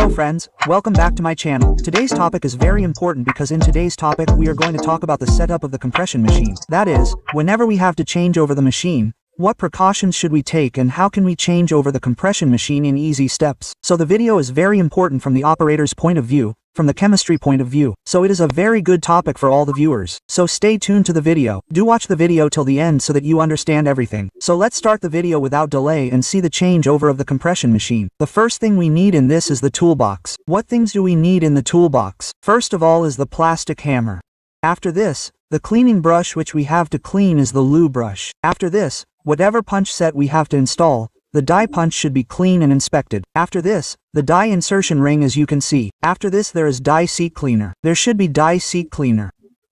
Hello friends, welcome back to my channel. Today's topic is very important because in today's topic we are going to talk about the setup of the compression machine. That is, whenever we have to change over the machine, what precautions should we take and how can we change over the compression machine in easy steps? So the video is very important from the operator's point of view, from the chemistry point of view, so it is a very good topic for all the viewers. So stay tuned to the video. Do watch the video till the end so that you understand everything. So let's start the video without delay and see the changeover of the compression machine. The first thing we need in this is the toolbox. What things do we need in the toolbox? First of all is the plastic hammer. After this, the cleaning brush which we have to clean is the lube brush. After this, whatever punch set we have to install, the die punch should be clean and inspected. After this, the die insertion ring as you can see. After this there is die seat cleaner. There should be die seat cleaner.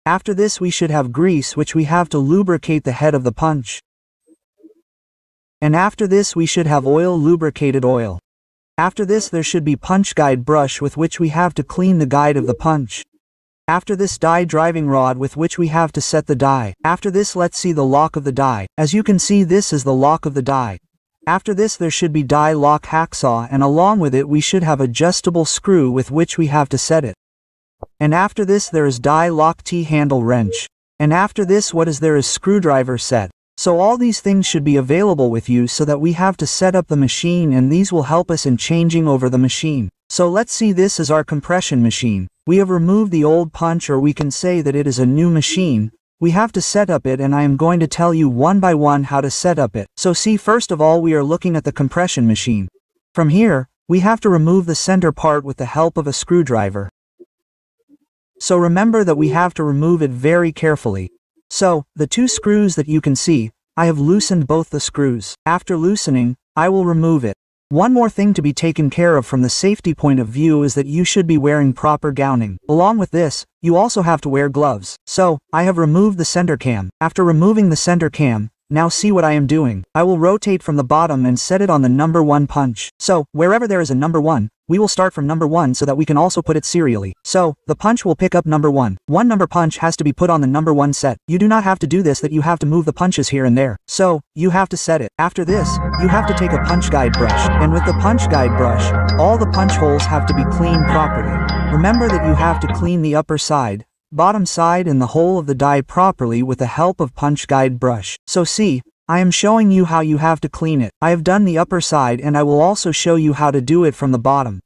After this we should have grease which we have to lubricate the head of the punch. And after this we should have oil lubricated oil. After this there should be punch guide brush with which we have to clean the guide of the punch. After this die driving rod with which we have to set the die. After this let's see the lock of the die. As you can see this is the lock of the die. After this there should be die lock hacksaw and along with it we should have adjustable screw with which we have to set it. And after this there is die lock T-handle wrench. And after this what is there is screwdriver set. So all these things should be available with you so that we have to set up the machine and these will help us in changing over the machine. So let's see this as our compression machine. We have removed the old punch or we can say that it is a new machine, we have to set up it and I am going to tell you one by one how to set up it. So see first of all we are looking at the compression machine. From here, we have to remove the center part with the help of a screwdriver. So remember that we have to remove it very carefully. So, the two screws that you can see, I have loosened both the screws. After loosening, I will remove it. One more thing to be taken care of from the safety point of view is that you should be wearing proper gowning. Along with this, you also have to wear gloves. So, I have removed the center cam. After removing the center cam, now see what I am doing. I will rotate from the bottom and set it on the number 1 punch. So, wherever there is a number 1, we will start from number 1 so that we can also put it serially. So, the punch will pick up number 1. One number punch has to be put on the number 1 set. You do not have to do this that you have to move the punches here and there. So, you have to set it. After this, you have to take a punch guide brush. And with the punch guide brush, all the punch holes have to be cleaned properly. Remember that you have to clean the upper side, bottom side and the hole of the die properly with the help of punch guide brush. So see, I am showing you how you have to clean it. I have done the upper side and I will also show you how to do it from the bottom.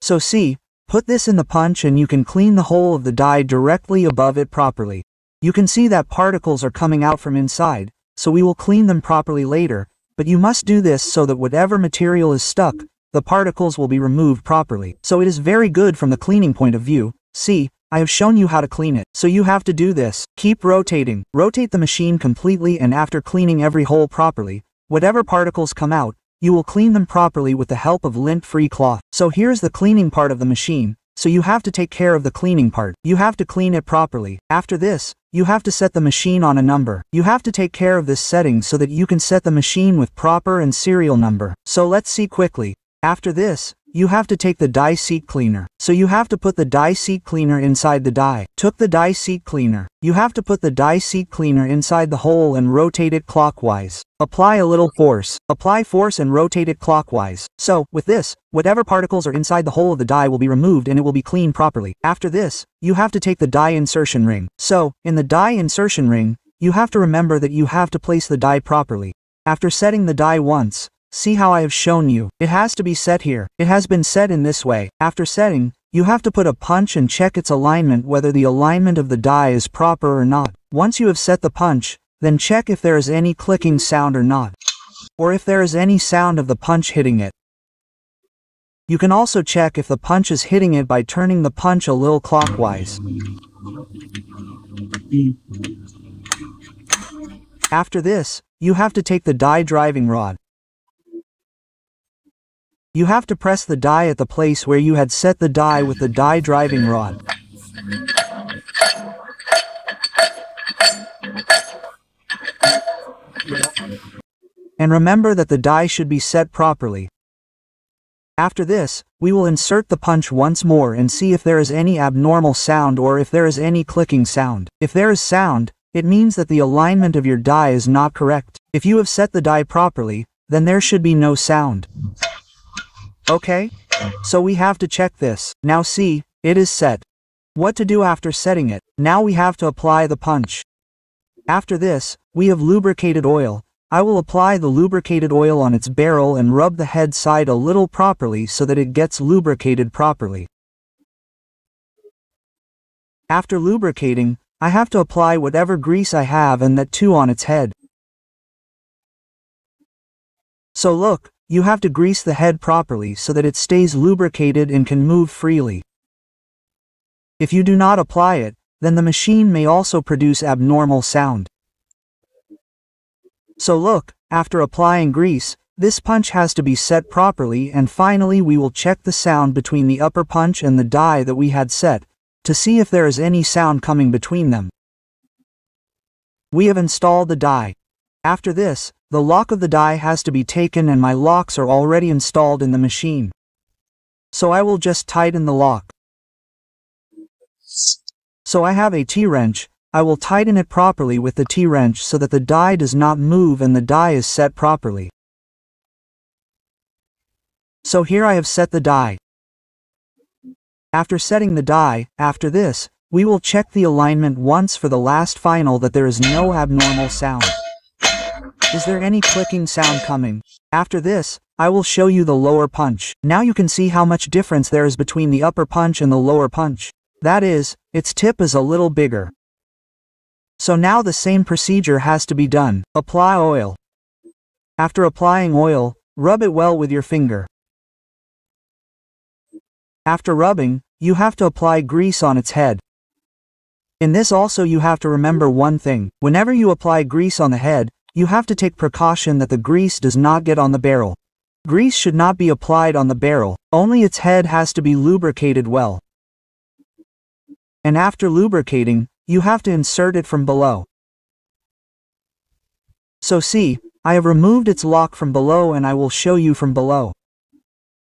So see, put this in the punch and you can clean the hole of the die directly above it properly. You can see that particles are coming out from inside, so we will clean them properly later, but you must do this so that whatever material is stuck, the particles will be removed properly. So it is very good from the cleaning point of view. See, I have shown you how to clean it, so you have to do this. Keep rotating. Rotate the machine completely and after cleaning every hole properly, whatever particles come out, you will clean them properly with the help of lint-free cloth. So here's the cleaning part of the machine, so you have to take care of the cleaning part. You have to clean it properly. After this, you have to set the machine on a number. You have to take care of this setting so that you can set the machine with proper and serial number. So let's see quickly. After this, you have to take the die seat cleaner. So you have to put the die seat cleaner inside the die. Took the die seat cleaner. You have to put the die seat cleaner inside the hole and rotate it clockwise. Apply a little force. Apply force and rotate it clockwise. So, with this, whatever particles are inside the hole of the die will be removed and it will be cleaned properly. After this, you have to take the die insertion ring. So, in the die insertion ring, you have to remember that you have to place the die properly. After setting the die once, See how I have shown you. It has to be set here. It has been set in this way. After setting, you have to put a punch and check its alignment whether the alignment of the die is proper or not. Once you have set the punch, then check if there is any clicking sound or not. Or if there is any sound of the punch hitting it. You can also check if the punch is hitting it by turning the punch a little clockwise. After this, you have to take the die driving rod, you have to press the die at the place where you had set the die with the die driving rod. And remember that the die should be set properly. After this, we will insert the punch once more and see if there is any abnormal sound or if there is any clicking sound. If there is sound, it means that the alignment of your die is not correct. If you have set the die properly, then there should be no sound. Okay, So we have to check this. Now see, it is set. What to do after setting it? Now we have to apply the punch. After this, we have lubricated oil. I will apply the lubricated oil on its barrel and rub the head side a little properly so that it gets lubricated properly. After lubricating, I have to apply whatever grease I have and that too on its head. So look, you have to grease the head properly so that it stays lubricated and can move freely. If you do not apply it, then the machine may also produce abnormal sound. So look, after applying grease, this punch has to be set properly and finally we will check the sound between the upper punch and the die that we had set, to see if there is any sound coming between them. We have installed the die. After this, the lock of the die has to be taken and my locks are already installed in the machine. So I will just tighten the lock. So I have a T-wrench, I will tighten it properly with the T-wrench so that the die does not move and the die is set properly. So here I have set the die. After setting the die, after this, we will check the alignment once for the last final that there is no abnormal sound. Is there any clicking sound coming? After this, I will show you the lower punch. Now you can see how much difference there is between the upper punch and the lower punch. That is, its tip is a little bigger. So now the same procedure has to be done. Apply oil. After applying oil, rub it well with your finger. After rubbing, you have to apply grease on its head. In this also you have to remember one thing. Whenever you apply grease on the head, you have to take precaution that the grease does not get on the barrel. Grease should not be applied on the barrel, only its head has to be lubricated well. And after lubricating, you have to insert it from below. So see, I have removed its lock from below and I will show you from below.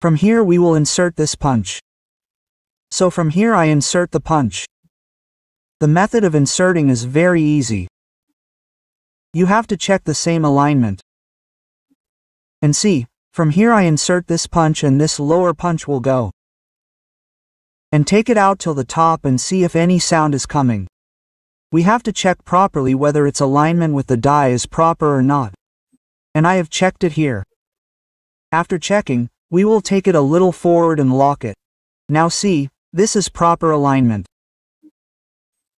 From here we will insert this punch. So from here I insert the punch. The method of inserting is very easy. You have to check the same alignment. And see, from here I insert this punch and this lower punch will go. And take it out till the top and see if any sound is coming. We have to check properly whether its alignment with the die is proper or not. And I have checked it here. After checking, we will take it a little forward and lock it. Now see, this is proper alignment.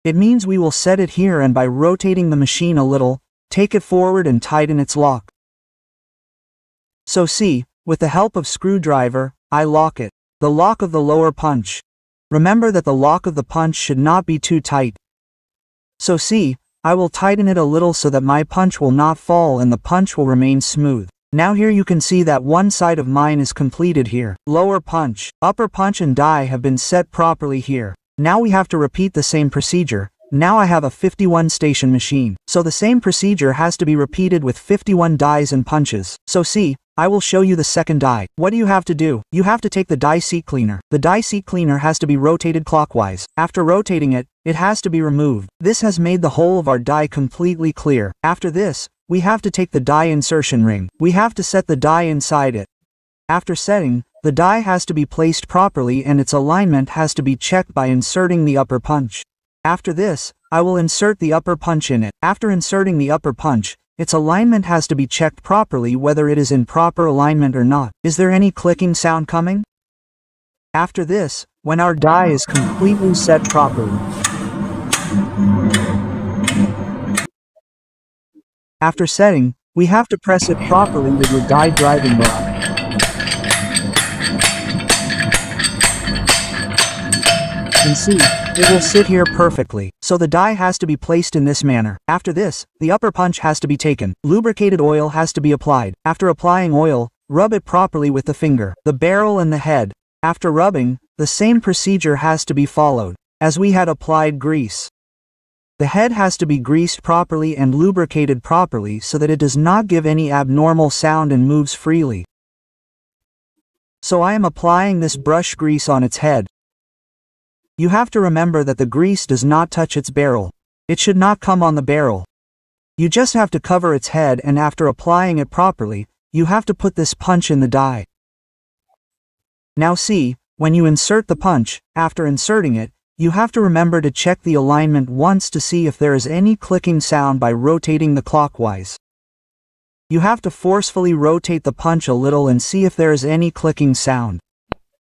It means we will set it here and by rotating the machine a little, take it forward and tighten its lock. So see, with the help of screwdriver, I lock it. The lock of the lower punch. Remember that the lock of the punch should not be too tight, so see, I will tighten it a little so that my punch will not fall and the punch will remain smooth. Now here you can see that one side of mine is completed here. Lower punch, upper punch and die have been set properly here. Now we have to repeat the same procedure. Now I have a 51 station machine. So the same procedure has to be repeated with 51 dies and punches. So see, I will show you the second die. What do you have to do? You have to take the die seat cleaner. The die seat cleaner has to be rotated clockwise. After rotating it, it has to be removed. This has made the hole of our die completely clear. After this, we have to take the die insertion ring. We have to set the die inside it. After setting, the die has to be placed properly and its alignment has to be checked by inserting the upper punch. After this, I will insert the upper punch in it. After inserting the upper punch, its alignment has to be checked properly whether it is in proper alignment or not. Is there any clicking sound coming? After this, when our die is completely set properly, after setting, we have to press it properly with your die driving rod. And see, it will sit here perfectly, so the die has to be placed in this manner. After this, the upper punch has to be taken. Lubricated oil has to be applied. After applying oil, rub it properly with the finger, the barrel and the head. After rubbing, the same procedure has to be followed, as we had applied grease. The head has to be greased properly and lubricated properly so that it does not give any abnormal sound and moves freely. So I am applying this brush grease on its head. You have to remember that the grease does not touch its barrel. It should not come on the barrel. You just have to cover its head and after applying it properly, you have to put this punch in the die. Now see, when you insert the punch, after inserting it, you have to remember to check the alignment once to see if there is any clicking sound by rotating the clockwise. You have to forcefully rotate the punch a little and see if there is any clicking sound.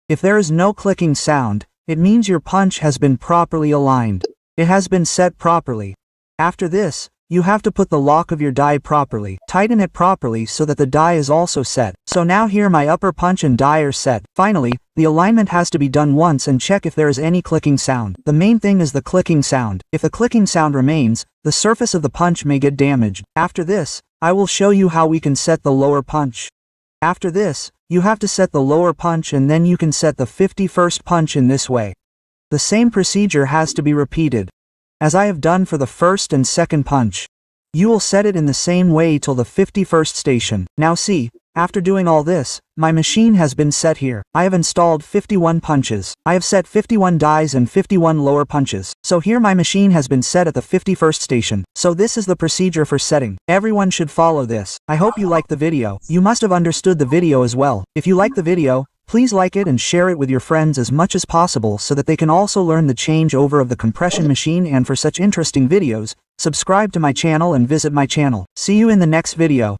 If there is no clicking sound, it means your punch has been properly aligned. It has been set properly. After this, you have to put the lock of your die properly, tighten it properly so that the die is also set. So now here my upper punch and die are set. Finally, the alignment has to be done once and check if there is any clicking sound. The main thing is the clicking sound. If the clicking sound remains, the surface of the punch may get damaged. After this, I will show you how we can set the lower punch. After this, you have to set the lower punch and then you can set the 51st punch in this way. The same procedure has to be repeated as I have done for the first and second punch. You will set it in the same way till the 51st station. Now see, after doing all this, my machine has been set here. I have installed 51 punches. I have set 51 dies and 51 lower punches. So here my machine has been set at the 51st station. So this is the procedure for setting. Everyone should follow this. I hope you liked the video. You must have understood the video as well. If you like the video, Please like it and share it with your friends as much as possible so that they can also learn the changeover of the compression machine and for such interesting videos, subscribe to my channel and visit my channel. See you in the next video.